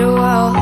a while.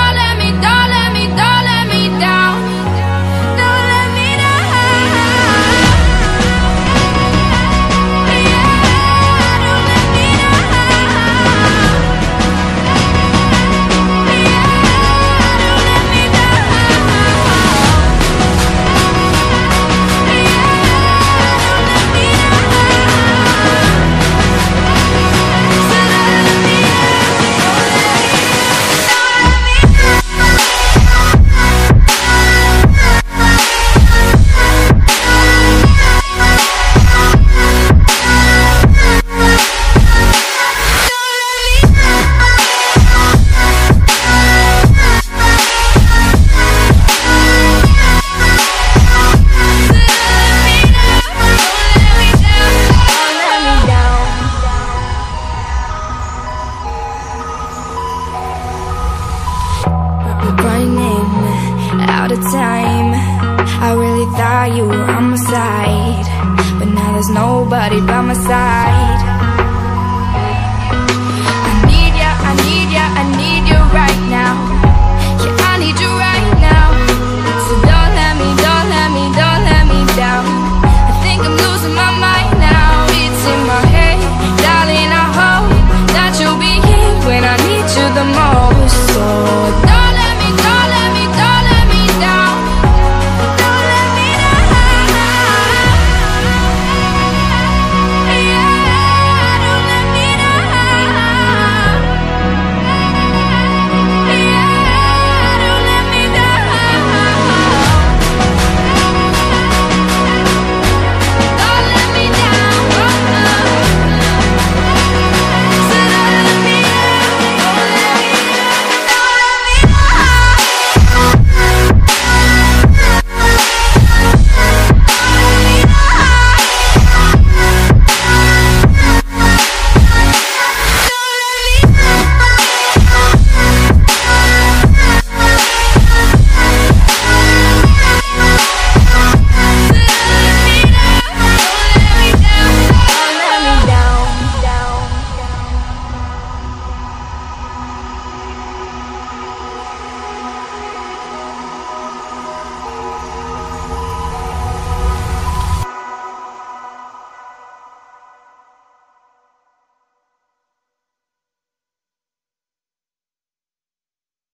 out of time. I really thought you were on my side, but now there's nobody by my side. I need ya, I need ya, I need you right now.